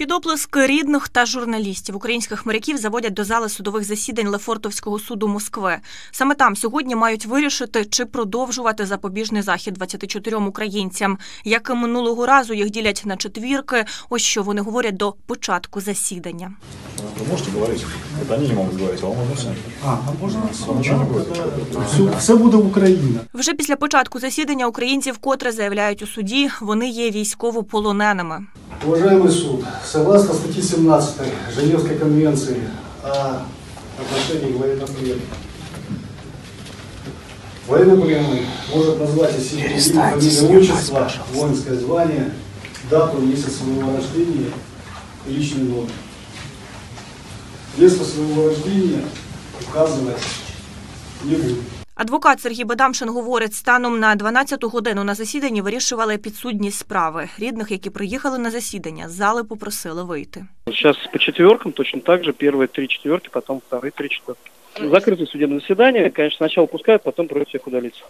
Під оплески рідних та журналістів українських моряків заводять до зали судових засідань Лефортовського суду Москви. Саме там сьогодні мають вирішити, чи продовжувати запобіжний захід 24 українцям. Як і минулого разу їх ділять на четвірки. Ось що вони говорять до початку засідання. Вы можете говорить? Это они не могут говорить, а вам можно? А, а можна не все, все буде Україна. Вже після початку засідання українці вкотре заявляють у суді, вони є військовополоненими. Уважаемый суд, согласно статье 17 Женевской конвенции о отношении к военнопленным, военнопленный может назвать себя имя, фамилию, отчество, воинское звание, дату, месяц своего рождения и личный номер. Место своего рождения указывать не будет. Адвокат Сергій Бадамшин говорить, станом на 12-ту годину на засіданні вирішували підсудні справи. Рідних, які приїхали на засідання, з зали попросили вийти. Сейчас по четверкам точно так же. Первые три четверки, потом вторые три четверки. Закрытое судебное заседание. Конечно, сначала пускают, потом просят всех удалиться.